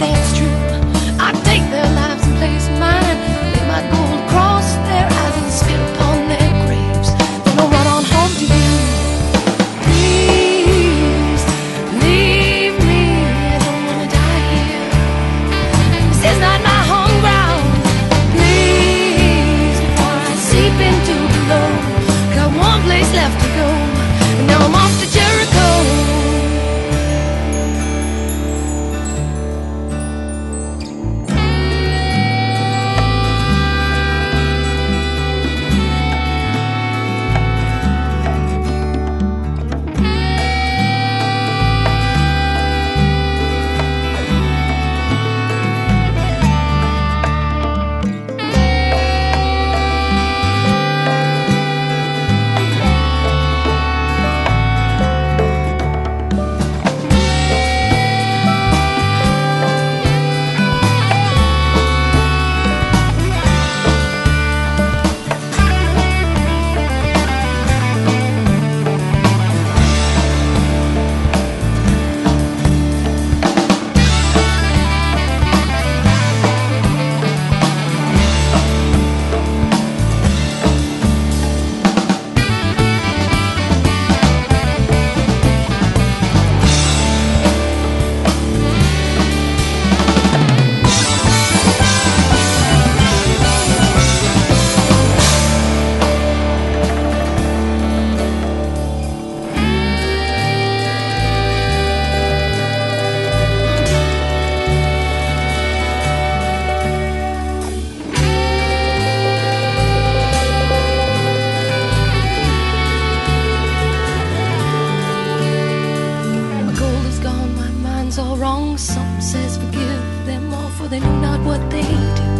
that's true. I take their lives in place mine. Lay my gold their eyes and spit upon their graves. Run on home to you. Please leave me. I don't wanna die here. This is not my home ground. Please, before I seep into got one place left all wrong. Some says forgive them all, for they know not what they do.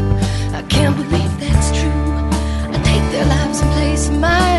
I can't believe that's true. I take their lives in place mine,